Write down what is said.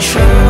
show.